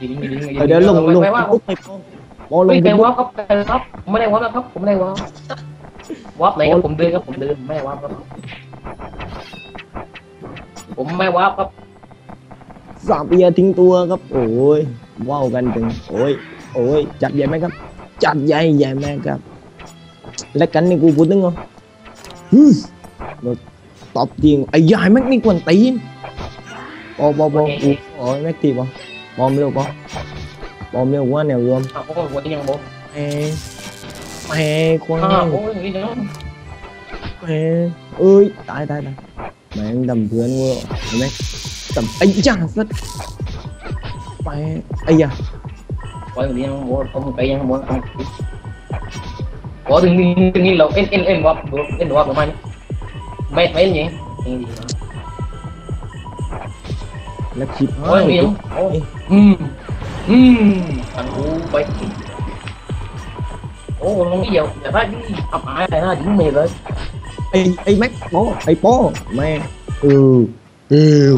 ยิงยิงยิงยิงเดี๋ยวลงลงไม่ว่าปุ๊บไปโปโปลงไม่ไปเป็นปุ๊บวับครับเป็นวับไม่ได้วับนะครับผมไม่ได้วับวับไหนครับผมเดินครับผมเดินไม่ได้วับครับผมไม่วับครับสามเบียร์ทิ้งตัวครับ โอ้ยว้าวกันจังโอ้ยโอ้ยจัดใหญ่ไหมครับ จัดใหญ่ใหญ่ไหมครับ แล้วกันนี่กูพูดนึงเหรอฮึเราตอบจริงไอ้ยายแม็กนี่กวนตีนปอปอปอกูโอ้ยแม็กตีปอปอมเร็วปอปอมเร็วว่าแนวรวมอ้าวโอ้ยวันนี้ยังบอกแหมแหมควายอ้าวโอ้ยนี่เนาะแหมเอ้ยตายตายตายแม่งดำเพื่อนกู เห็นไหมดำไอ้ย่าสัสไปไอ้ยาวันนี้ยังบอกผมไปยังบอกบอกถึงนี่ถึงนี่เราเอ็นเอ็ แล้วคลิปโอ้ยมีโอ้ยอืมอืมอันกูไปโอ้ลงนี่เดียวอย่าได้ดิอับอายอะไรนะถึงเมย์เลยไอ้ไอ้แม็กโป้ไอ้โป้แม่เออเออ